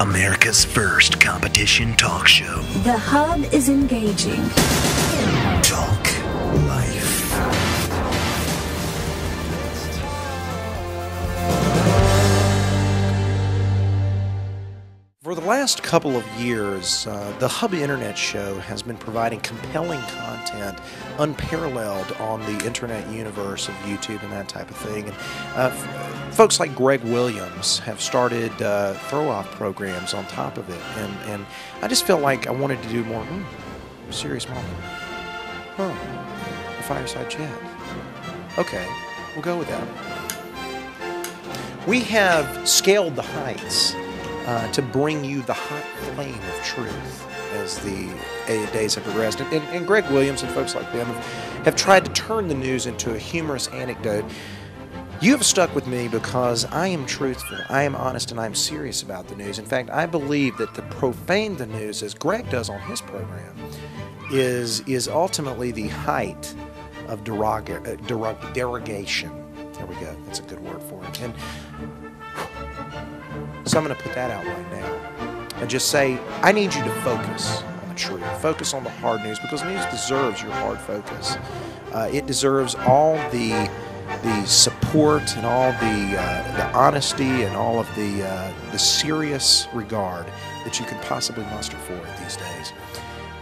America's first competition talk show. The hub is engaging. Talk life. Last couple of years, uh, the Hub Internet Show has been providing compelling content, unparalleled on the internet universe of YouTube and that type of thing. And uh, folks like Greg Williams have started uh, throw-off programs on top of it, and and I just felt like I wanted to do more mm, serious moment. Huh? A fireside chat. Okay, we'll go with that. We have scaled the heights uh, to bring you the hot flame of truth as the days have progressed. And, and, and Greg Williams and folks like them have, have tried to turn the news into a humorous anecdote. You have stuck with me because I am truthful, I am honest, and I'm serious about the news. In fact, I believe that to profane the news, as Greg does on his program, is is ultimately the height of derog- uh, derog- derogation. There we go. That's a good word for it. And so I'm going to put that out right now and just say, I need you to focus on the truth. Focus on the hard news because news deserves your hard focus. Uh, it deserves all the the support and all the uh, the honesty and all of the uh, the serious regard that you can possibly muster for it these days.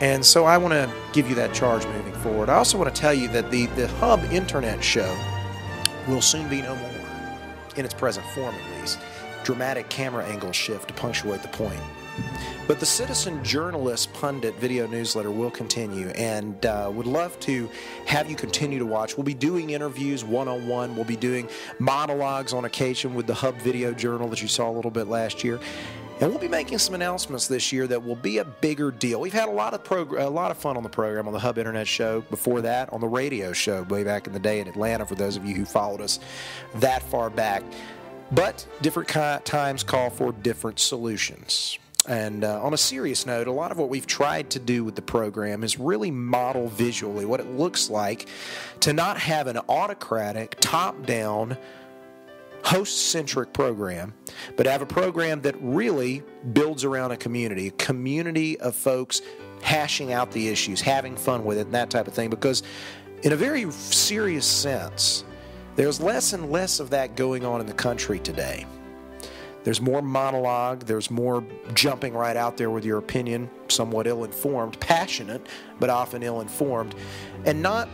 And so I want to give you that charge moving forward. I also want to tell you that the the Hub Internet Show will soon be no more in its present form, at least dramatic camera angle shift to punctuate the point. But the Citizen Journalist Pundit video newsletter will continue and uh, would love to have you continue to watch. We'll be doing interviews one on one, we'll be doing monologues on occasion with the Hub Video Journal that you saw a little bit last year. And we'll be making some announcements this year that will be a bigger deal. We've had a lot of prog- a lot of fun on the program on the Hub Internet Show. Before that, on the radio show way back in the day in Atlanta. For those of you who followed us that far back, but different times call for different solutions. And uh, on a serious note, a lot of what we've tried to do with the program is really model visually what it looks like to not have an autocratic, top down, host centric program, but have a program that really builds around a community, a community of folks hashing out the issues, having fun with it, and that type of thing. Because, in a very serious sense, there's less and less of that going on in the country today. There's more monologue, there's more jumping right out there with your opinion, somewhat ill informed, passionate, but often ill informed, and not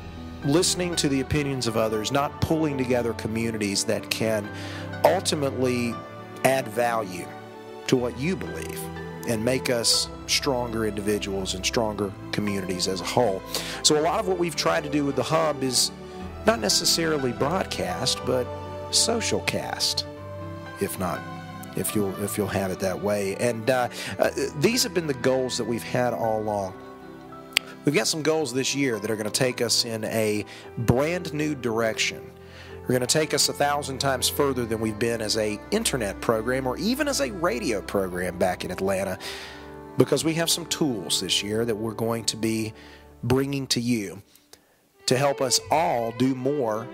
listening to the opinions of others, not pulling together communities that can ultimately add value to what you believe and make us stronger individuals and stronger communities as a whole. So, a lot of what we've tried to do with the Hub is not necessarily broadcast, but social cast, if not if you'll if you'll have it that way. And uh, uh, these have been the goals that we've had all along. We've got some goals this year that are going to take us in a brand new direction. We're going to take us a thousand times further than we've been as a internet program or even as a radio program back in Atlanta, because we have some tools this year that we're going to be bringing to you to help us all do more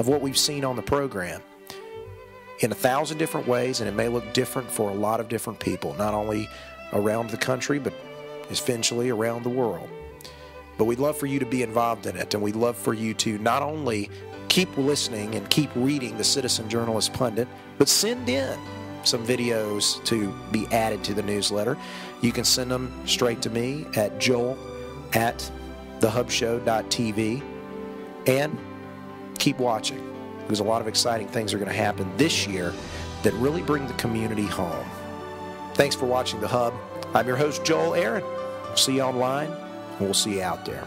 of what we've seen on the program in a thousand different ways, and it may look different for a lot of different people, not only around the country, but eventually around the world. But we'd love for you to be involved in it, and we'd love for you to not only keep listening and keep reading the Citizen Journalist Pundit, but send in some videos to be added to the newsletter. You can send them straight to me at joel at thehubshow.tv and keep watching because a lot of exciting things are going to happen this year that really bring the community home. Thanks for watching The Hub. I'm your host, Joel Aaron. See you online, and we'll see you out there.